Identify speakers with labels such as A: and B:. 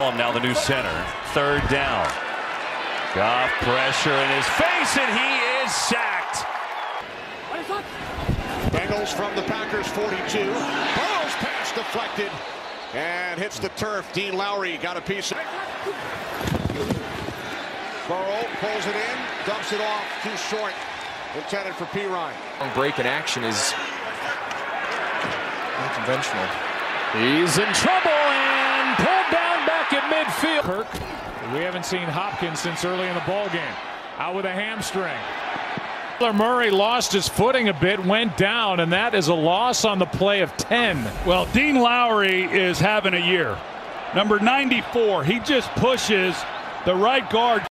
A: Now the new center. Third down. Goff pressure in his face, and he is sacked.
B: Bengals from the Packers 42. Burrow's pass deflected and hits the turf. Dean Lowry got a piece of Burrow pulls it in, dumps it off, too short. Intended for P. Ryan.
C: Break in action is unconventional.
A: He's in trouble
D: we haven't seen Hopkins since early in the ball game. Out with a hamstring. Murray lost his footing a bit, went down, and that is a loss on the play of 10.
E: Well, Dean Lowry is having a year. Number 94, he just pushes the right guard.